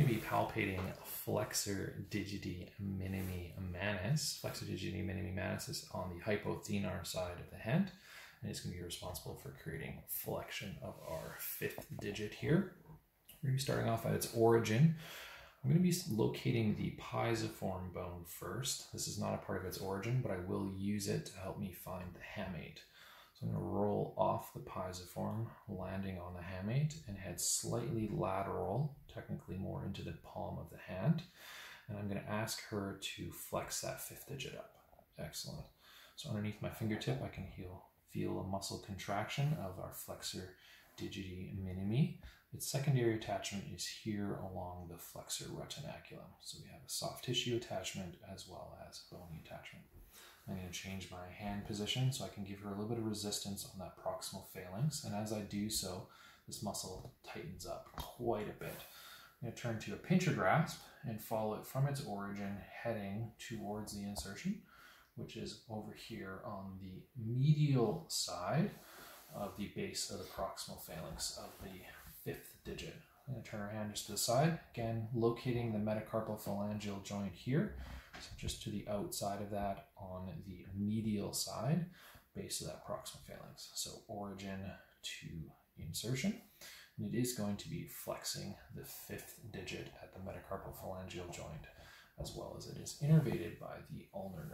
going to be palpating flexor digiti minimi manus. Flexor digiti minimi manus is on the hypothenar side of the hand, and it's going to be responsible for creating flexion of our fifth digit here. We're going to be starting off at its origin. I'm going to be locating the pisiform bone first. This is not a part of its origin, but I will use it to help me find the hamate. So I'm going to roll off the pisiform, landing on the hamate, and head slightly lateral, technically more into the palm of the hand. And I'm going to ask her to flex that fifth digit up. Excellent. So underneath my fingertip, I can feel, feel a muscle contraction of our flexor digiti minimi. Its secondary attachment is here along the flexor retinaculum. So we have a soft tissue attachment as well as bony attachment. I'm going to change my hand position so I can give her a little bit of resistance on that proximal phalanx. And as I do so, this muscle tightens up quite a bit. I'm going to turn to a pincher grasp and follow it from its origin, heading towards the insertion, which is over here on the medial side of the base of the proximal phalanx of the fifth digit. Turn our hand just to the side, again locating the metacarpal phalangeal joint here so just to the outside of that on the medial side, base of that proximal phalanx. So origin to insertion. And it is going to be flexing the fifth digit at the metacarpal phalangeal joint, as well as it is innervated by the ulnar.